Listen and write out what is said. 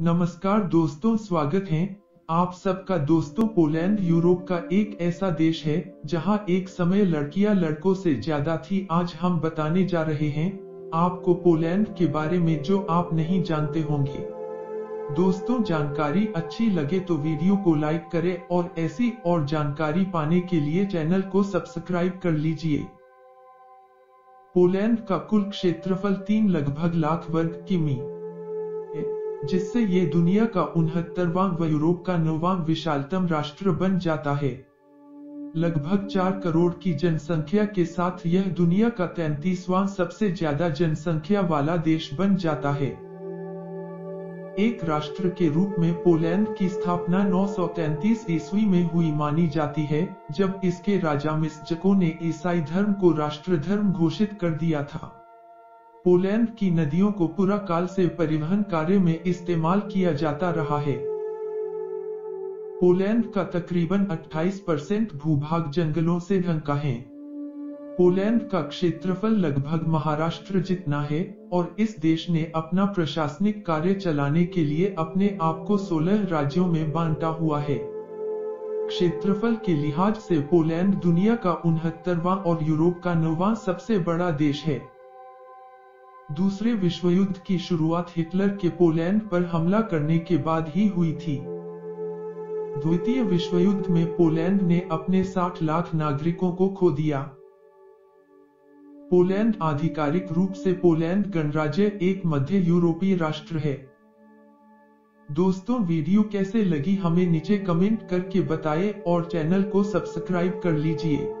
नमस्कार दोस्तों, स्वागत है। आप सबका दोस्तों, पोलैंड यूरोप का एक ऐसा देश है, जहाँ एक समय लड़कियाँ लड़कों से ज़्यादा थी। आज हम बताने जा रहे हैं आपको पोलैंड के बारे में, जो आप नहीं जानते होंगे। दोस्तों, जानकारी अच्छी लगे तो वीडियो को लाइक करें और ऐसी और जानकारी पाने के लिए चैनल को सब्सक्राइब कर लीजिए। पोलैंड का कुल क्षेत्रफल तीन लगभग लाख वर्ग किमी। जिससे ये दुनिया का उनहत्तरवां व यूरोप का नौवां विशालतम राष्ट्र बन जाता है। लगभग चार करोड़ की जनसंख्या के साथ यह दुनिया का तैतीसवां सबसे ज़्यादा जनसंख्या वाला देश बन जाता है। एक राष्ट्र के रूप में पोलैंड की स्थापना 933 ईस्वी में हुई मानी जाती है, जब इसके राजा मिस्जको ने ईसाई धर्म को राष्ट्र धर्म घोषित कर दिया था। पोलैंड की नदियों को पूरा काल से परिवहन कार्य में इस्तेमाल किया जाता रहा है। पोलैंड का तकरीबन 28 परसेंट भूभाग जंगलों से ढंका है। पोलैंड का क्षेत्रफल लगभग महाराष्ट्र जितना है और इस देश ने अपना प्रशासनिक कार्य चलाने के लिए अपने आप को 16 राज्यों में बांटा हुआ है। क्षेत्रफल के लिहाज से पोलैंड दुनिया का उनहत्तरवा और यूरोप का नौवा सबसे बड़ा देश है। दूसरे विश्व युद्ध की शुरुआत हिटलर के पोलैंड पर हमला करने के बाद ही हुई थी। द्वितीय विश्व युद्ध में पोलैंड ने अपने 60 लाख नागरिकों को खो दिया। पोलैंड आधिकारिक रूप से पोलैंड गणराज्य एक मध्य यूरोपीय राष्ट्र है। दोस्तों, वीडियो कैसे लगी हमें नीचे कमेंट करके बताएँ और चैनल को सब्सक्राइब कर लीजिए।